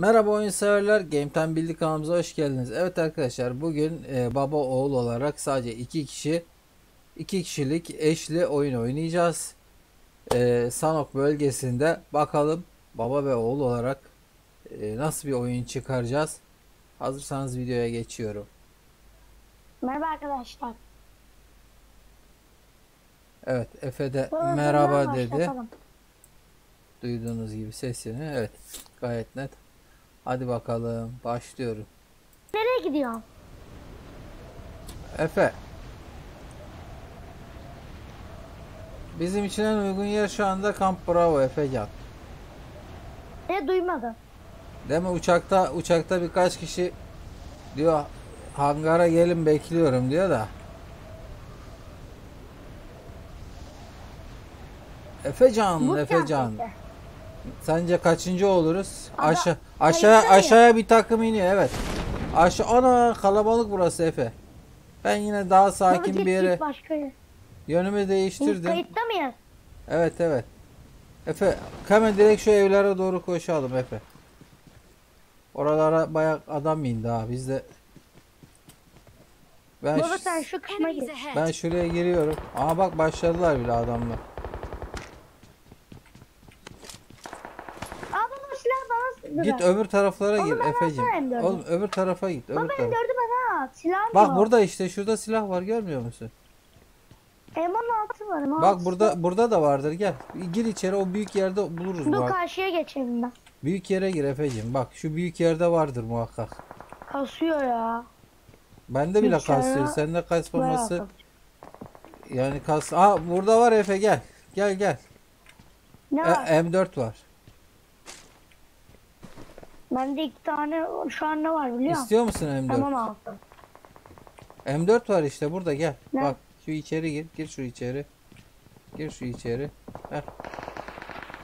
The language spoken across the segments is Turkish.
Merhaba oyun severler. Game Time Bildi kanalımıza hoş geldiniz. Evet arkadaşlar bugün e, baba oğul olarak sadece iki kişi iki kişilik eşli oyun oynayacağız. E, Sanok bölgesinde bakalım baba ve oğul olarak e, nasıl bir oyun çıkaracağız. Hazırsanız videoya geçiyorum. Merhaba arkadaşlar. Evet Efe de Baba, merhaba dedi. başlatalım. Duyduğunuz gibi sesini. Evet gayet net. Hadi bakalım başlıyorum. Nereye gidiyorsun? Efe. Bizim için en uygun yer şu anda Kamp Bravo Efecan. Ne duymadım. Değil mi uçakta uçakta birkaç kişi diyor hangara gelin bekliyorum diyor da. Efecan, Bu Efecan. kıyafette. Sence kaçıncı oluruz? Ada- Aşağı aşağı aşağıya bir takım iniyor evet. Aşağı ana kalabalık burası Efe. Ben yine daha sakin bir yere git başka yere. yönümü değiştirdim. kayıtta mıyız? Evet evet. Efe hemen direkt şu evlere doğru koşalım Efe. Oralara bayağı adam indi ha biz de. Ben, Baba ş- sen şu git. ahead. ben şuraya giriyorum. Aa bak başladılar bile adamlar. Aa baba Git öbür taraflara Oğlum gir ben M4'ü. Oğlum öbür tarafa git. Öbür Baba tarafa. M4'ü bana at. Silah Bak yok. burada işte şurada silah var görmüyor musun? M16 var. M16. Bak burada burada da vardır gel. Gir içeri o büyük yerde buluruz Dur bak. karşıya geçelim ben. Büyük yere gir Efeciğim. Bak şu büyük yerde vardır muhakkak. Kasıyor ya. Bende bile Bilgisayara kasıyor. Sende kasmaması Bayağı yani kas. Aa burada var Efe gel. Gel gel. Ne E, var? M4 var. Bende iki tane şu an ne var biliyor musun? İstiyor musun M4? Tamam aldım. M4 var işte burada gel. Ne? Bak şu içeri gir. Gir şu içeri. Gir şu içeri. Heh.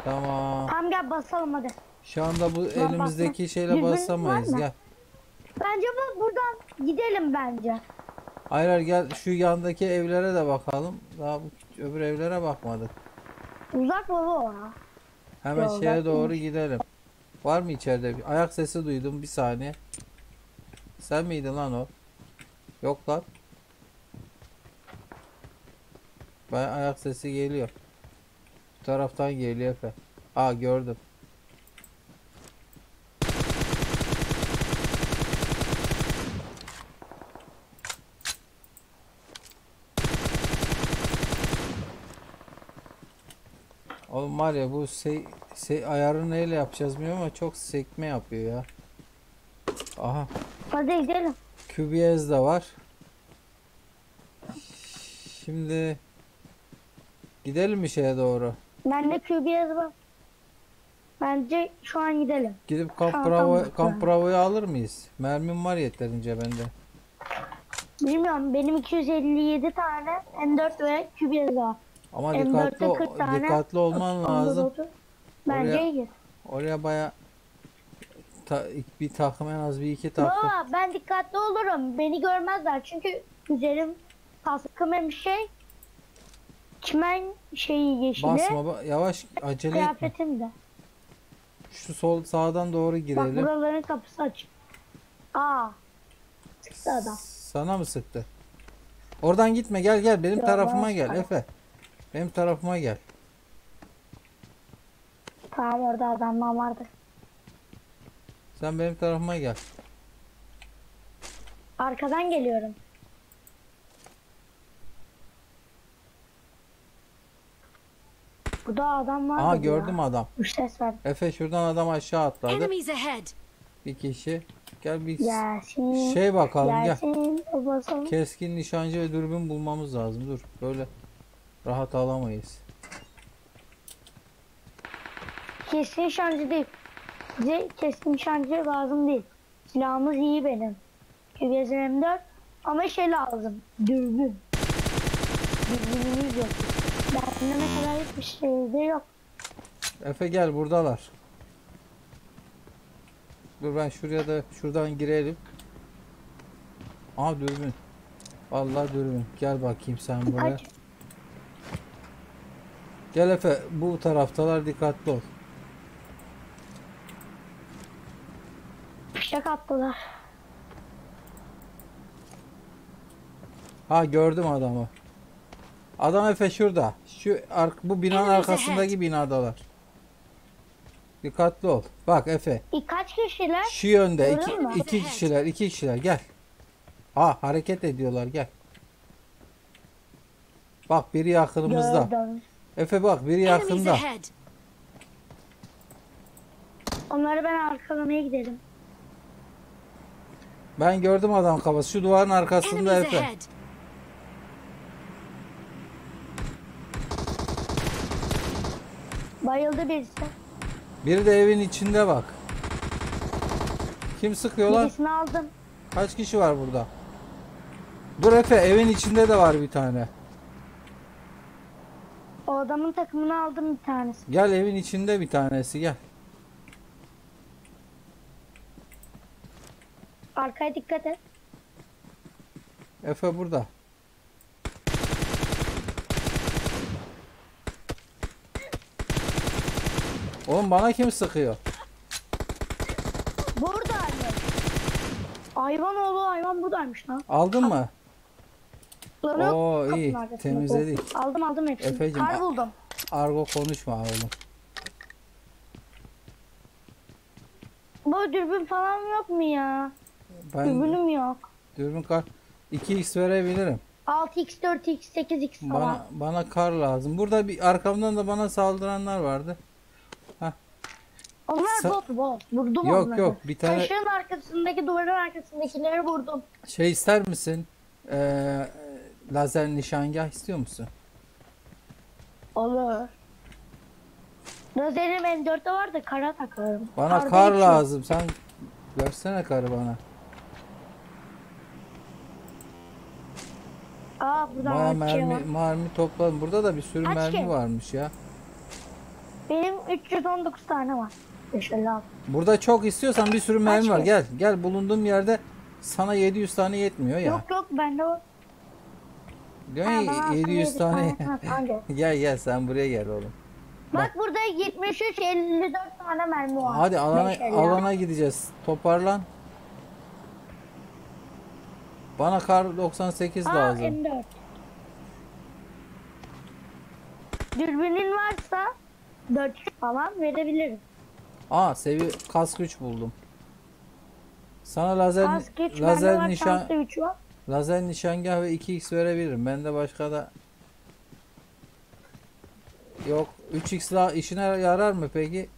Tamam. Tamam gel basalım hadi. Şu anda bu basma. elimizdeki şeyle Dürbün basamayız. Gel. Bence bu buradan gidelim bence. Hayır hayır, gel şu yandaki evlere de bakalım. Daha bu öbür evlere bakmadık. Uzak baba o ya. Hemen Yolda şeye doğru gidelim. Var mı içeride? Bir ayak sesi duydum bir saniye. Sen miydin lan o? Yok lan. Ben ayak sesi geliyor. Bu taraftan geliyor Efe. Aa gördüm. Oğlum var ya bu şey, şey ayarını neyle yapacağız bilmiyorum ama çok sekme yapıyor ya. Aha. Hadi gidelim. QBS de var. Şimdi gidelim mi şeye doğru? Bende QBS var. Bence şu an gidelim. Gidip Kamp Tamam, Bravo tamam. Kamp Bravo'yu alır mıyız? Mermim var yeterince bende. Bilmiyorum benim 257 tane M4 ve QBS var. Ama M4'te dikkatli ol- 40 tane dikkatli olman lazım. Bence Oraya- iyi. Oraya baya ta- bir takım en az bir iki takım. Baba ben dikkatli olurum. Beni görmezler çünkü üzerim kaskım hem şey çimen şeyi yeşili. Basma ba- yavaş acele etme. Kıyafetim de. Şu sol sağdan doğru Bak girelim. buraların kapısı açık. Aa. Çıktı adam. Sana mı sıktı? Oradan gitme gel gel benim Ya tarafıma gel Efe. Benim tarafıma gel. Tamam orada adamlar vardı. Sen benim tarafıma gel. Arkadan geliyorum. Burada adam var. Aa gördüm adam. Bir ses var. Efe şuradan adam aşağı atladı. Enemies ahead. Bir kişi. Gel bir Gelsin. şey bakalım gel. Gelsin. Basalım. Keskin nişancı ve dürbün bulmamız lazım. Dur böyle rahat alamayız. Keskin nişancı değil. Bize keskin nişancı lazım değil. Silahımız iyi benim. QBS M4 ama şey lazım. Dürbün. Dürbünümüz yok. Bende mesela hiçbir şey de yok. Efe gel buradalar. Dur ben şuraya da şuradan girelim. Aa dürbün. Vallahi dürbün. Gel bakayım sen buraya. Aç. Gel Efe bu taraftalar dikkatli ol. Fişek attılar. Ha gördüm adamı. Adam Efe şurada. Şu ark bu binanın arkasındaki binadalar. Dikkatli ol. Bak Efe. E, kaç kişiler? Şu yönde Öyle iki, iki kişiler, iki kişiler gel. Ha hareket ediyorlar gel. Bak biri yakınımızda. Gördüm. Efe bak biri yakında. Onları ben arkalamaya gidelim. Ben gördüm adam kafası. Şu duvarın arkasında Efe. ahead. Bayıldı birisi. Biri de evin içinde bak. Kim sıkıyor lan? Birisini aldım. Kaç kişi var burada? Dur Efe evin içinde de var bir tane. O adamın takımını aldım bir tanesi. Gel evin içinde bir tanesi gel. Arkaya dikkat et. Efe burada. Oğlum bana kim sıkıyor? Buradaymış. Hayvan oğlu hayvan buradaymış lan. Aldın mı? Lan yok, Oo, iyi. arkasında. Temizledik. Aldım aldım hepsini. Efeciğim, Kar buldum. Argo konuşma oğlum. Bu dürbün falan yok mu ya? Ben Dürbünüm yok. dürbün kar 2x verebilirim. 6x, 4x, 8x falan. Bana bana kar lazım. Burada bir arkamdan da bana saldıranlar vardı. Onlar Sa- bot bot. Vurdum Yok, onları. yok, bir tane- Taşın arkasındaki duvarın arkasındakileri vurdum. Şey ister misin? Ee, lazer nişangah istiyor musun? Olur. Lazerim M4'te var da kara takarım. Bana Karda kar lazım. Sen versene karı bana. Aa burada Baya şey var. mermi, mermi topladım. Burada da bir sürü Kaç mermi ki? varmış ya. Benim 319 tane var. 556. Burada çok istiyorsan bir sürü mermi var. ki? Gel. Gel bulunduğum yerde sana 700 tane yetmiyor ya. Yok yok bende o. Diyorsun ya, bana 700 700 tane. gel. gel sen buraya gel oğlum. Bak burada 73 54 tane mermi var. Hadi alana 556. alana gideceğiz. Toparlan. Bana kar 98 Aa lazım. M4. Dürbünün varsa 4 falan verebilirim. Aa sevi kask 3 buldum. Sana lazer Az geç bende lazer var nişan şanslı 3 var. Lazer nişangah ve 2x verebilirim. Bende başka da Yok 3x daha işine yarar mı peki?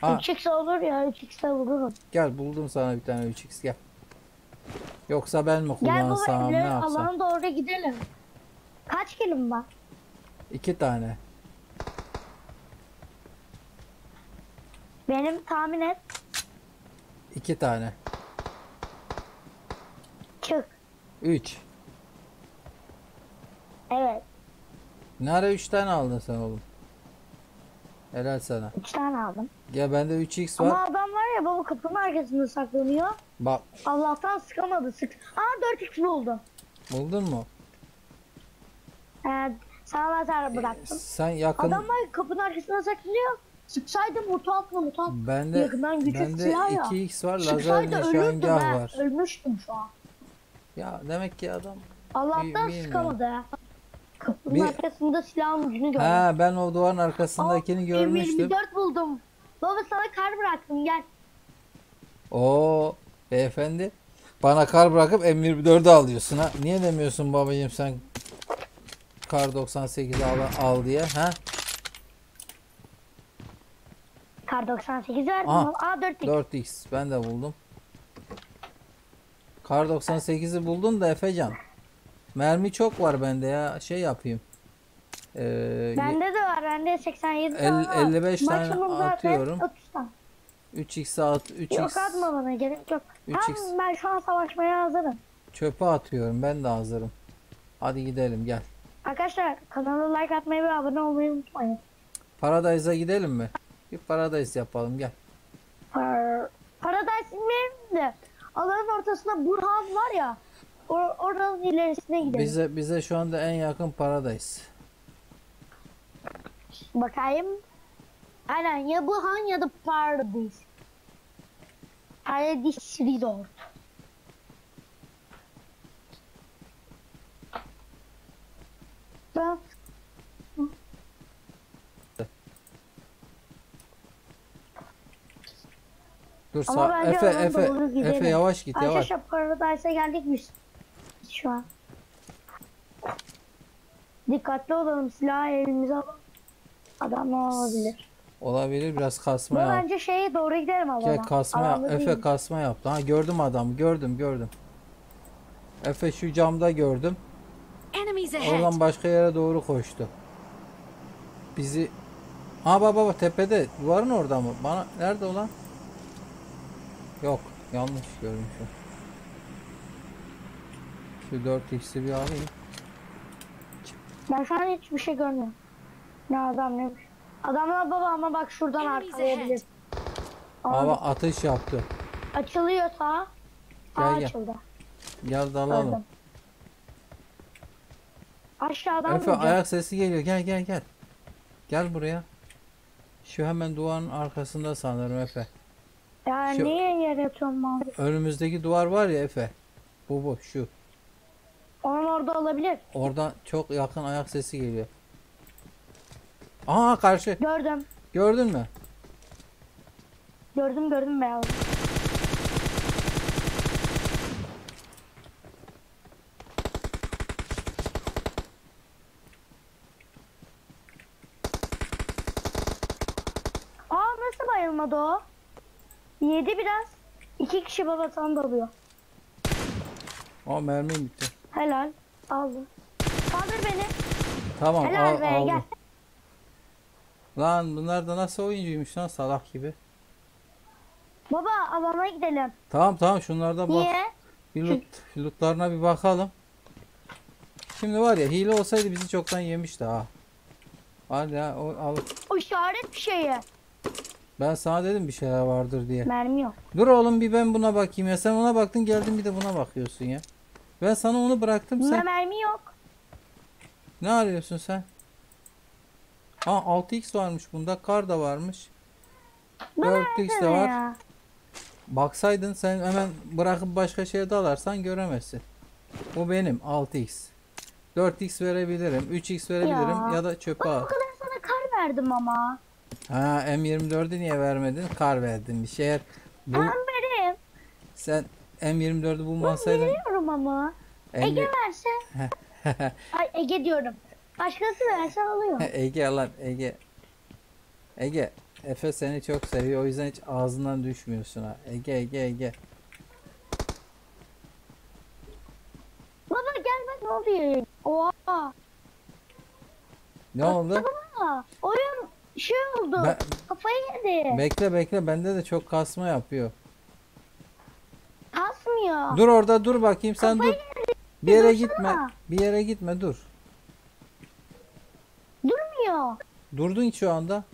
Ha 3x olur ya 3x'e vururum. gel buldum sana bir tane 3x gel. Yoksa ben mi Gel kullansam ne yapsam? alana doğru gidelim. Kaç kilim var? İki tane. Benim tahmin et. iki tane. 3. Evet. Ne ara 3 tane aldın sen oğlum? Helal sana. 3 tane aldım. Ya bende 3x var. Ama adam var ya baba kapının arkasında saklanıyor. Bak Allah'tan sıkamadı. Sık. Aa 4x buldum. buldun mu? Ee, sana lazer bıraktım. Sen yakın Adam var kapının arkasında saklanıyor. Sıksaydım mutant mı mutant. bende Yakından küçük bende silah ya. 2x var lazer nişangah var. Ölmüştüm şu an. Ya demek ki adam Allah'tan bilmiyorum. sıkamadı. Kapının Bir- arkasında silahın ucunu gördüm. Ha ben o duvarın arkasındakini Aa, görmüştüm. M24 buldum. Baba sana kar bıraktım gel. Oo beyefendi. Bana kar bırakıp M24'ü alıyorsun ha. Niye demiyorsun babacığım sen kar 98 al, al diye ha? Kar 98 verdim. Aa, Aa, Aa 4x. 4x ben de buldum. Kar 98'i buldun da Efecan. Mermi çok var bende ya. Şey yapayım. Ee, Bende de var. Bende 87 El- var. 55 tane atıyorum. 30 tane. 3x at 3x Yok atma bana gerek yok. 3x. Tamam ben şu an savaşmaya hazırım. çöpe atıyorum. Ben de hazırım. Hadi gidelim gel. Arkadaşlar kanala like atmayı ve abone olmayı unutmayın. Paradise'a gidelim mi? Bir Paradise yapalım gel. Par Paradise bilmiyorum de alanın ortasında Burhan var ya or oranın ilerisine gidelim. Bize bize şu anda en yakın Paradise. Bakayım. Aynen ya Burhan ya da Paradise. Paradis Resort. Ben Dur Ama sağ bence Efe Efe. Efe yavaş git yavaş. Arkadaşlar Paradise'a geldik biz şu an. Dikkatli olalım silahı elimize alalım. Adam olabilir? Olabilir biraz kasma yap. bence şeye doğru gidelim alana. Gel kasma yap. Efe değil. kasma yaptı. Ha gördüm adamı gördüm gördüm. Efe şu camda gördüm. Oradan başka yere doğru koştu. Bizi Ha baba baba tepede duvarın orada mı? Bana nerede ulan? Yok yanlış görmüşüm. Şu 4x'i bir alayım. Ben şu an hiçbir şey görmüyorum. Ne adam ne Adamlar baba ama bak şuradan arkalayabilir. Aa, atış yaptı. açılıyor sağ. Sağ Gel, gel. açıldı. Gel dalalım. Gördüm. Aşağıdan Efe ayak sesi geliyor. Gel gel gel. Gel buraya. Şu hemen duvarın arkasında sanırım Efe. Ya şu- niye yere atıyorum abi? Önümüzdeki duvar var ya Efe. Bu bu şu. Onun orada olabilir. Oradan çok yakın ayak sesi geliyor. Aa karşı. Gördüm. Gördün mü? Gördüm gördüm beyaz. Aa nasıl bayılmadı o? Yedi biraz. İki kişi babasını dalıyor. Aa mermi bitti. Helal. Aldım. Kaldır beni. Tamam Helal al, be, aldım. gel. Lan bunlar da nasıl oyuncuymuş lan salak gibi. Baba alana gidelim. Tamam tamam şunlarda bak. Niye? Bir loot, lootlarına bir bakalım. Şimdi var ya hile olsaydı bizi çoktan yemişti ha. Hadi ya o, al. O işaret bir şeyi. Ben sana dedim bir şeyler vardır diye. Mermi yok. Dur oğlum bir ben buna bakayım ya. Sen ona baktın geldin bir de buna bakıyorsun ya. Ben sana onu bıraktım Bunda sen. mermi yok. Ne arıyorsun sen? Aa 6x varmış bunda. Kar da varmış. Bana 4x de versene var. ya. Baksaydın sen hemen bırakıp başka şeye dalarsan göremezsin. Bu benim 6x. 4x verebilirim. 3x verebilirim ya, Ya. da çöpe Bak at. o kadar sana kar verdim ama. Ha M24'ü niye vermedin? Kar verdin bir şey. Bu Tamam vereyim. sen M24'ü bulmasaydın Veriyorum ama. Ege 50 verse. Ay Ege diyorum. Başkası verse alıyor. Ege lan Ege. Ege Efe seni çok seviyor o yüzden hiç ağzından düşmüyorsun ha. Ege Ege Ege. Baba gel bak ne oluyor. Oha. Ne oldu? Baba oyun şey oldu. Ben- Kafayı yedi. Bekle bekle bende de çok kasma yapıyor. Kasmıyor. Dur orada dur bakayım sen dur. Kafayı Bir yere dursana. gitme. Bir yere gitme dur. Durmuyor. Durdun şu anda.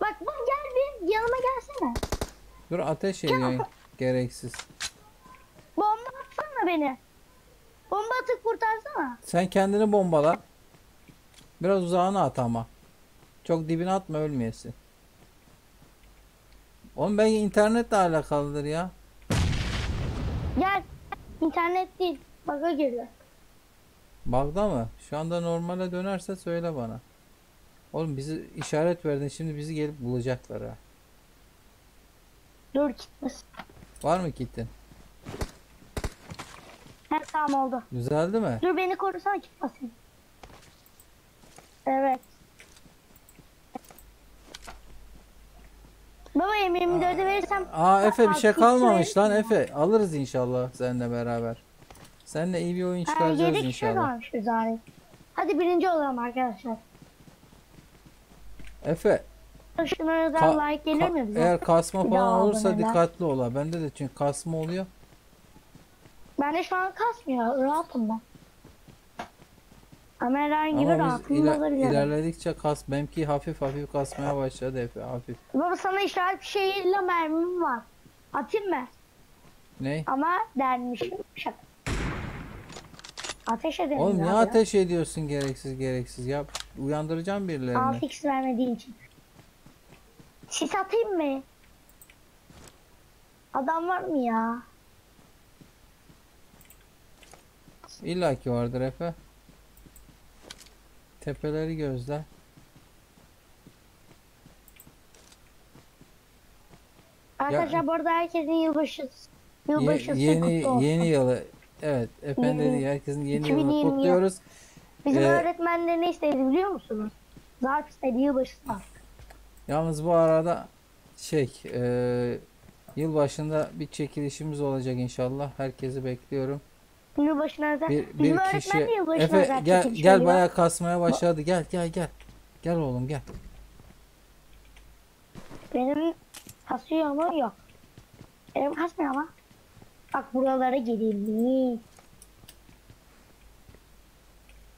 Bak bak gel bir yanıma gelsene. Dur ateş ediyor gereksiz. Bomba atsana beni. Bomba atıp kurtarsana. Sen kendini bombala. Biraz uzağına at ama. Çok dibine atma ölmeyesin. Oğlum belki internetle alakalıdır ya. Gel. İnternet değil. Baga giriyor. Bug'da mı? Şu anda normale dönerse söyle bana. Oğlum bizi işaret verdin şimdi bizi gelip bulacaklar ha. Dur gitmesin. Var mı kitin? He tamam oldu. Düzeldi mi? Dur beni korusana gitmesin. Evet. Baba yemeğimi dörde verirsem Aa Efe bir şey kalmamış lan Efe. Alırız inşallah seninle beraber. Seninle iyi bir oyun çıkaracağız inşallah. kalmış biz abi. Hadi birinci olalım arkadaşlar. Efe Şuna özel ka- like gelir mi bize? eğer kasma falan olursa dikkatli ol ha. Bende de çünkü kasma oluyor. Bende şu an kasmıyor. Rahatım ben. Ama herhangi bir rahatım iler- olabilir. ilerledikçe kas benimki hafif hafif kasmaya başladı Efe hafif. Baba sana işaret bir şeyle mermim var. Atayım mı? Ne? Ama dermişim. Şaka. Ateş edelim. Oğlum ya ne ateş ediyorsun gereksiz gereksiz yap. Uyandıracağım birilerini. 6x vermediğin için. Sis atayım mı? Adam var mı ya? İlla ki vardır Efe. Tepeleri gözle. Arkadaşlar bu arada herkesin yılbaşı Ye- yılbaşısı yeni kutlu olsun. yeni yılı evet efendim dedi herkesin yeni yılını 2020 kutluyoruz. Bizim Ee, öğretmenler ne istedi biliyor musunuz? Zarf istedi yılbaşısı. Yalnız bu arada şey e, yılbaşında bir çekilişimiz olacak inşallah. Herkesi bekliyorum. Yılbaşına özel. Bir, Bizim bir öğretmen kişi de yılbaşına Efe özel gel çekiliş gel bayağı kasmaya başladı. Gel gel gel. Gel oğlum gel. Benim kasıyor ama yok. Benim kasmıyor ama. Bak buralara girilmiş.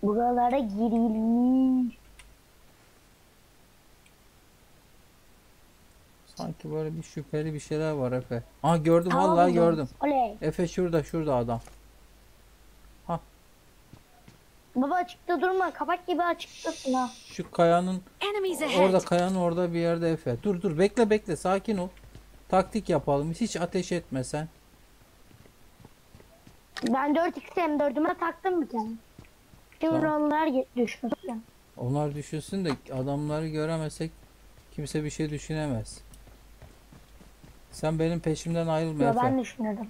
Buralara girilmiş. Sanki böyle bir şüpheli bir şeyler var Efe. Aa gördüm Tamam vallahi gördüm. Oley. Efe şurada şurada adam. Baba açıkta durma. Kapak gibi açıktasın ha. Şu kayanın orada kayanın orada bir yerde Efe. Dur dur bekle bekle sakin ol. Taktik yapalım. Hiç ateş etme sen. Ben 4x M4'üme taktım bir tane. Şimdi Tamam. onlar düşmesin. Onlar düşünsün de adamları göremesek kimse bir şey düşünemez. Sen benim peşimden ayrılma Ya Efe. ben düşünüyorum.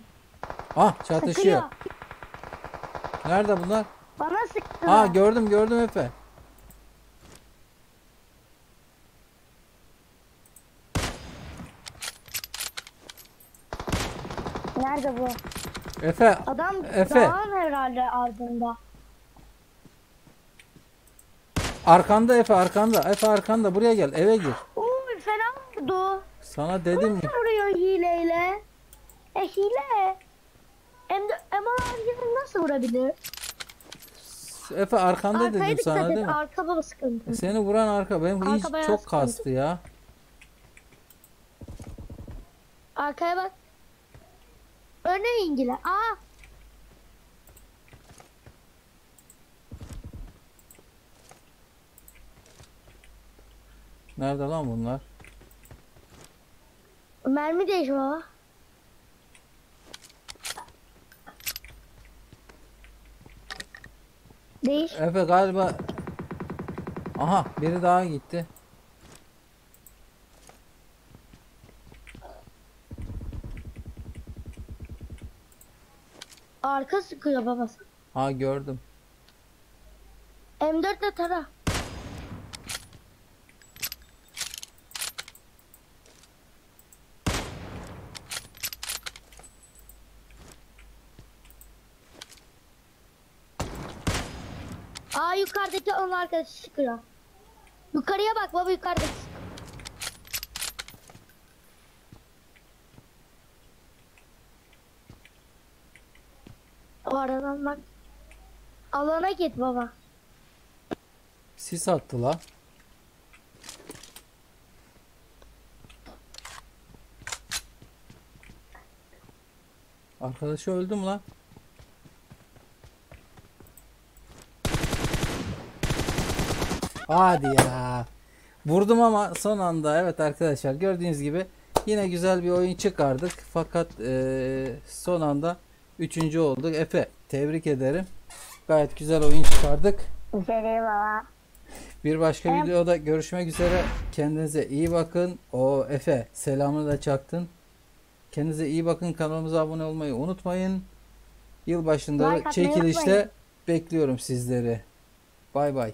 Ah çatışıyor. Sıkıyor. Nerede bunlar? Bana sıktı. Aa gördüm gördüm Efe. Nerede bu? Efe Adam Efe. dağın herhalde ardında. arkanda Efe arkanda. Efe arkanda buraya gel eve gir. Uy fena vurdu. Sana dedim Nasıl vuruyor hileyle? E hile. Hem de ama herkesin nasıl vurabilir? Efe arkanda Arkaya dedim dikkat sana et. değil mi? Arka baba sıkıntı. Seni vuran arka. Benim Arka bayağı çok sıkıntı. kastı ya. Arkaya bak. Öne İngiliz. Aa. Nerede lan bunlar? Mermi değiş baba. Değiş. Efe galiba Aha biri daha gitti. Arka sıkıyor babası. Ha gördüm. M4 ile tara. Aa yukarıdaki onun arkadaşı sıkıyor. Yukarıya bak baba yukarıdaki. O aradan bak. Alana git baba. Sis attı la. Arkadaşı öldü mü lan? Hadi ya. Vurdum ama son anda evet arkadaşlar gördüğünüz gibi yine güzel bir oyun çıkardık. Fakat eee, son anda üçüncü olduk. Efe tebrik ederim. Gayet güzel oyun çıkardık. Güzel baba. Bir başka Em- videoda görüşmek üzere. Kendinize iyi bakın. O Efe selamını da çaktın. Kendinize iyi bakın. Kanalımıza abone olmayı unutmayın. Yılbaşında Like atmayı çekilişte unutmayın. bekliyorum sizleri. Bay bay.